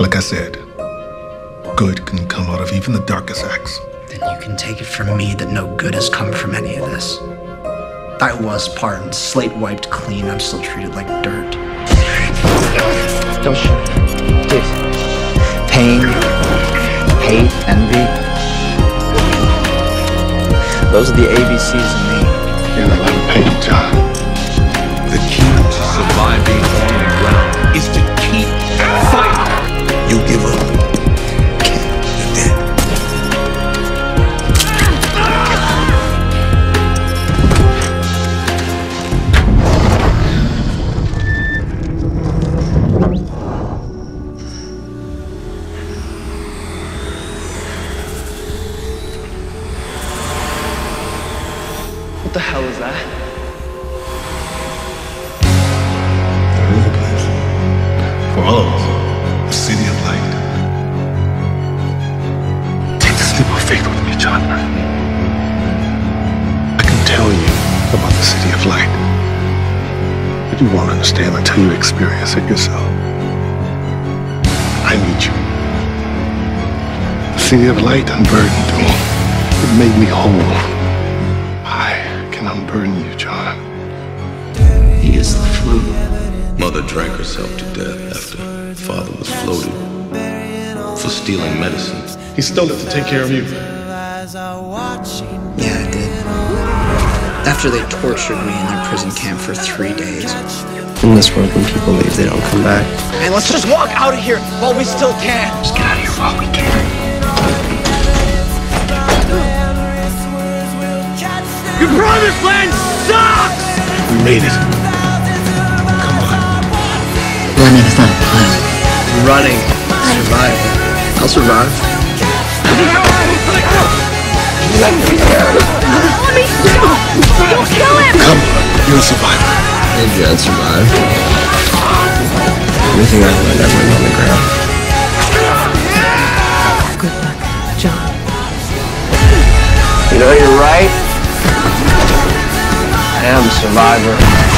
Like I said, good can come out of even the darkest acts. Then you can take it from me that no good has come from any of this. I was pardoned, slate wiped clean. I'm still treated like dirt. Don't shoot. Please. Pain, hate, envy. Those are the ABCs of me. You're in What the hell is that? Another place. For all of us. A city of light. Take this leap of faith with me, John. I can tell you about the city of light. But you won't understand until you experience it yourself. I need you. The city of light unburdened me. It made me whole. I can unburden you, John. He is the flu. Mother drank herself to death after father was floated for stealing medicine. He stole it to take care of you. Yeah, I did. After they tortured me in their prison camp for three days. In this world, when people leave, they don't come back. And let's just walk out of here while we still can. Just get out of here while we can. Made it. Come on. Running is not a plan. Running. Survive. I'll survive. Let Come on. You're a survivor. Maybe I'd survive. Everything I learned, I learned on the ground. Good luck, John. You know, you're right. I am a survivor.